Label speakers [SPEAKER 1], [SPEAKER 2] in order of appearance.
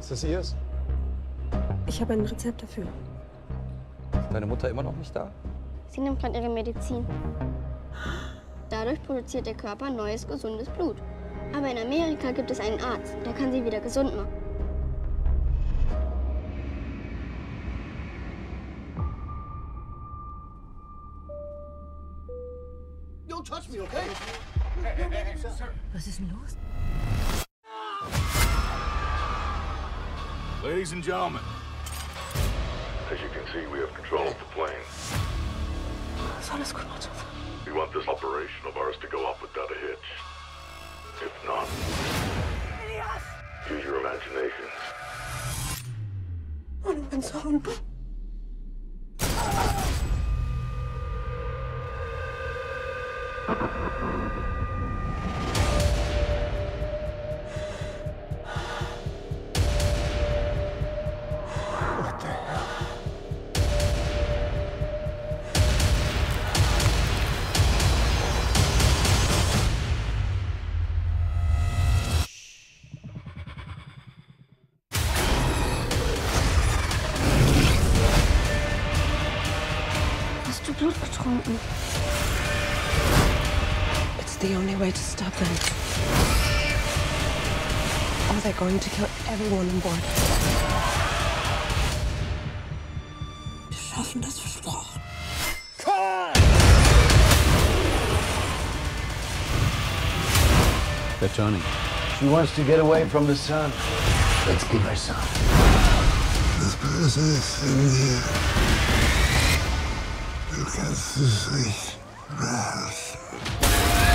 [SPEAKER 1] Ist das ihrs?
[SPEAKER 2] Ich habe ein Rezept dafür.
[SPEAKER 3] Ist deine Mutter immer noch nicht da?
[SPEAKER 4] Sie nimmt gerade ihre Medizin. Dadurch produziert der Körper neues, gesundes Blut. Aber in Amerika gibt es einen Arzt, der kann sie wieder gesund machen.
[SPEAKER 5] Don't touch me, okay?
[SPEAKER 2] Was ist denn los?
[SPEAKER 6] Ladies and gentlemen,
[SPEAKER 7] As you can see, we have control of the plane.
[SPEAKER 2] Ist alles gut, Mann?
[SPEAKER 7] We want this operation of ours to go off without a hitch. If not, use your imaginations.
[SPEAKER 2] Und mein Sohn.
[SPEAKER 4] Hast du Blut getrunken?
[SPEAKER 2] It's the only way to stop them. Or they're going to kill everyone on board. Wir schaffen das versprochen.
[SPEAKER 3] Wer Johnny?
[SPEAKER 5] She wants to get away from the sun. Let's give her some.
[SPEAKER 8] Das Böse ist in dir you can sleep rest.